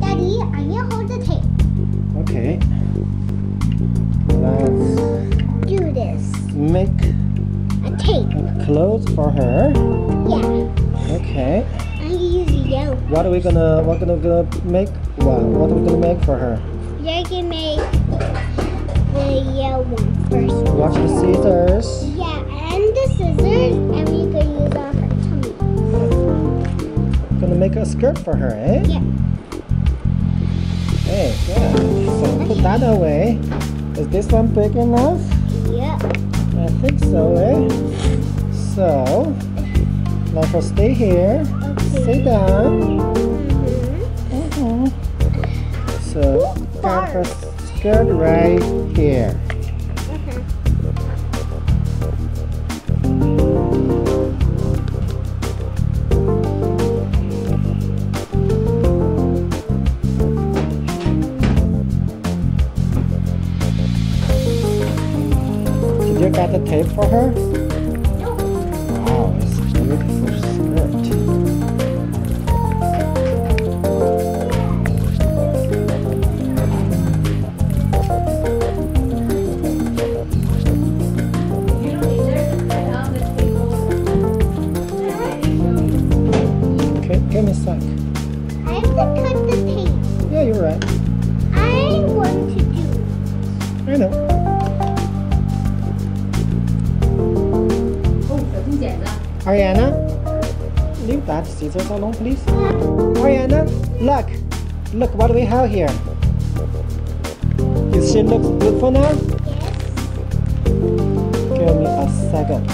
Daddy, I need to hold the tape. Okay. Let's Do this. make A tape. clothes for her. Yeah. Okay. I use yellow. What are we gonna what gonna, gonna make? What what are we gonna make for her? You can make the yellow one first. Watch the scissors. Yeah, and the scissors, make a skirt for her, eh? Yeah. Hey, good. So put that away. Is this one big enough? Yeah. I think so, eh? So, let her stay here. Sit down. Mm-hmm. Mhm. So, got her skirt right here. Got the tape for her? Wow, a beautiful skirt. Okay, give me a sec. I have to cut the tape. Yeah, you're right. I want to do. I know. Ariana, leave that scissors alone, please. Ariana, look. Look what we have here. Does she look beautiful now? Yes. Give me a second.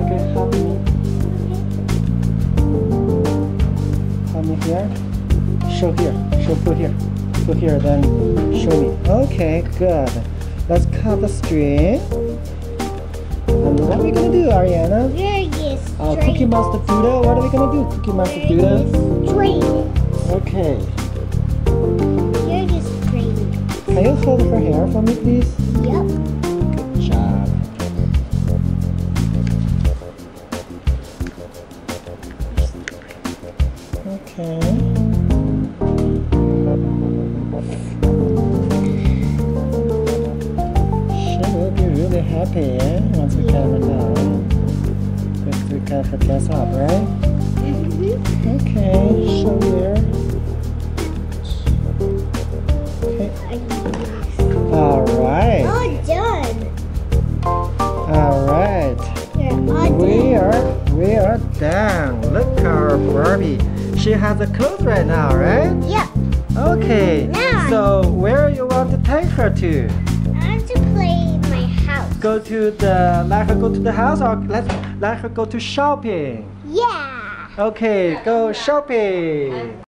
Okay, help me. Help me here. Show here. Show put here. Put here, then show me. Okay, good. Let's cut the string. And what are we gonna do, Ariana? Where is Uh, straight? Cookie Monster Doodle. What are we gonna do, Cookie Monster Where Doodle? is straight? Okay. You're just. Can you hold her hair for me, please? Yep. Good job. Okay. 10 once we cover that. Once we the this up, right? Mm -hmm. Okay, so here. Okay. Alright. All done. Alright. We are we are done. Look our Barbie. She has a clothes right now, right? Yeah. Okay. Now. So where you want to take her to? I want to play Go to the let her go to the house or let let her go to shopping. Yeah. Okay, go shopping.